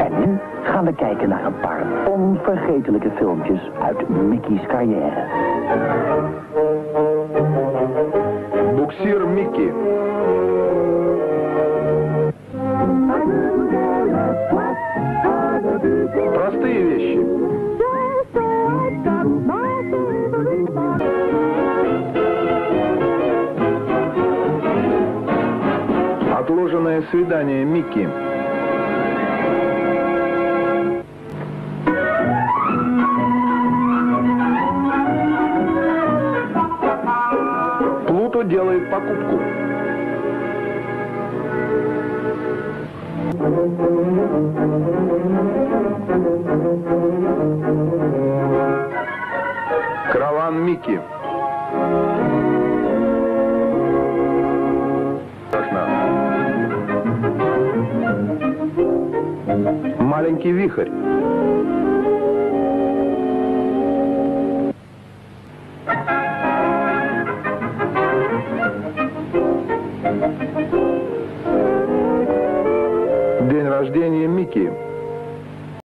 En nu gaan we kijken naar een paar onvergetelijke filmpjes uit Mickey's carrière. Boeksier Mickey. Простые вещи. Отложенное свидание Микки. Плуто делает покупку. Караван Микки. Маленький вихрь. День рождения Микки.